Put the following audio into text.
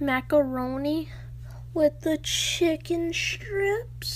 macaroni with the chicken strips.